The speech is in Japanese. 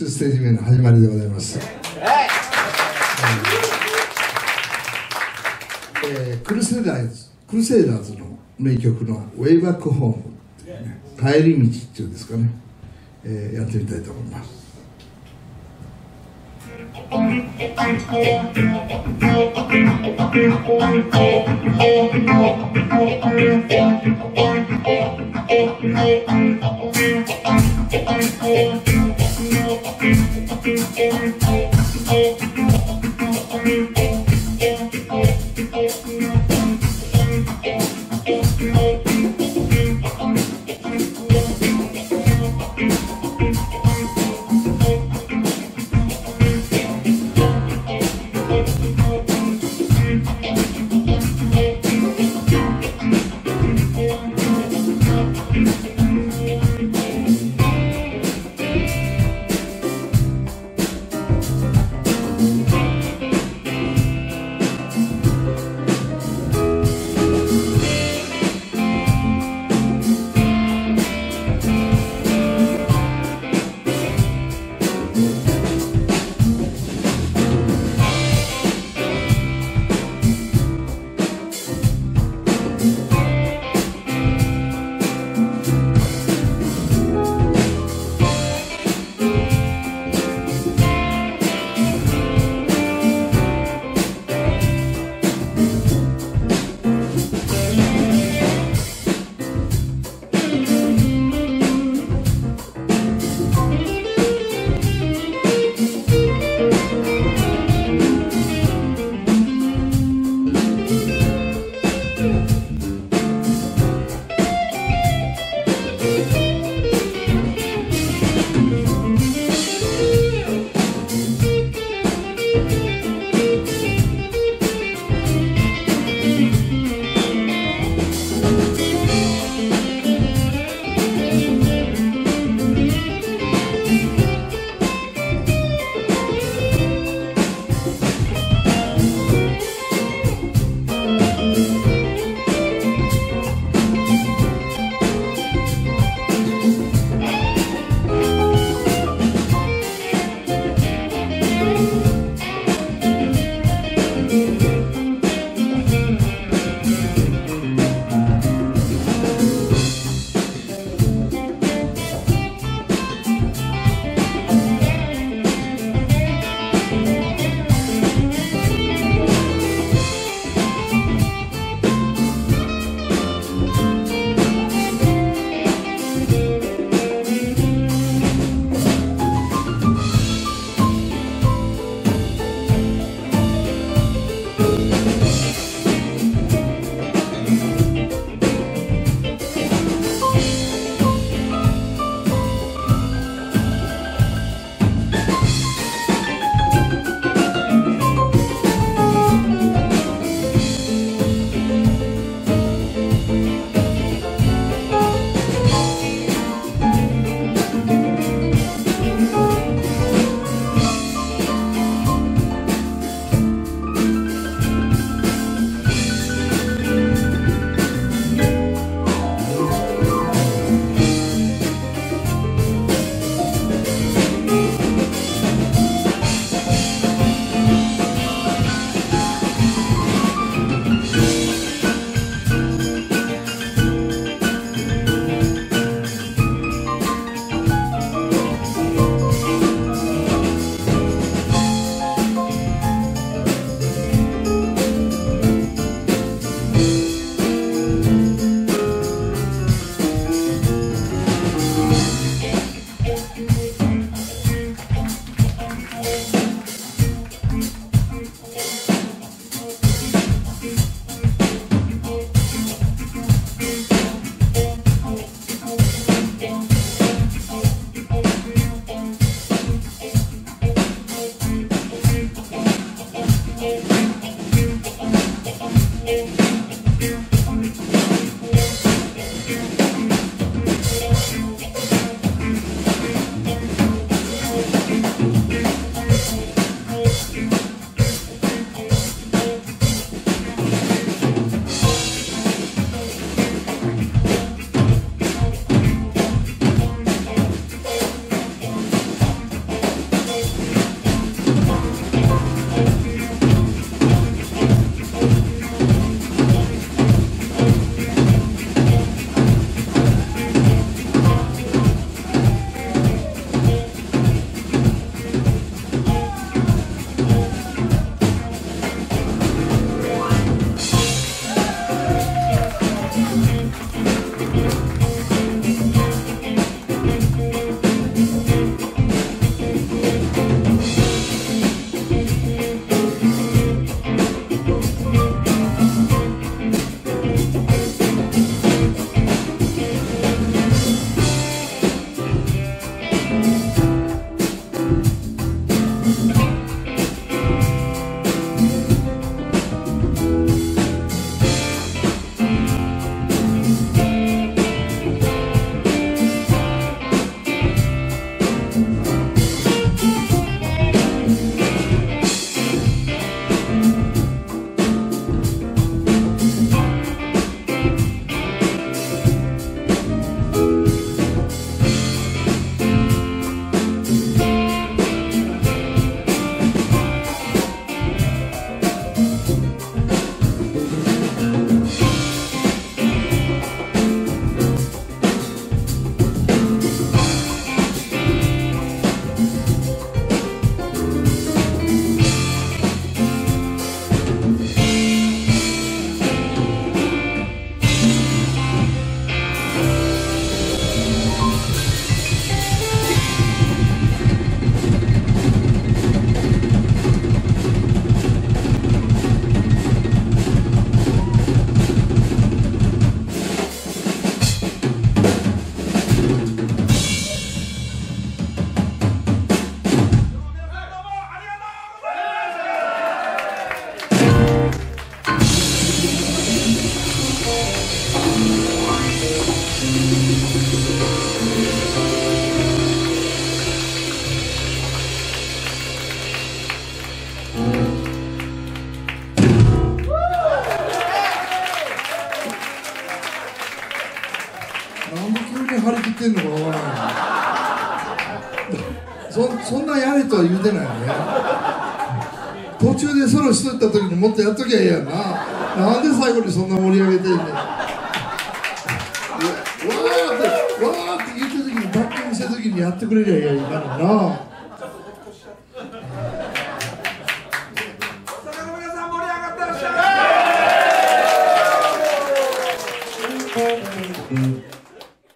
2ステージ目の始まりでございます、えー、え、クルセダーズクルセダーズの名曲の「ウェイバックホーム」、帰り道っていうんですかね、えー、やってみたいと思います。Thank you. walking in そ そんなやれとは言うてないね。途中でソロしとった時にもっとやっときゃええやんな。なんで最後にそんな盛り上げてんねん。わーってわーって言った時にバッティングした時にやってくれりゃいいやんなのな。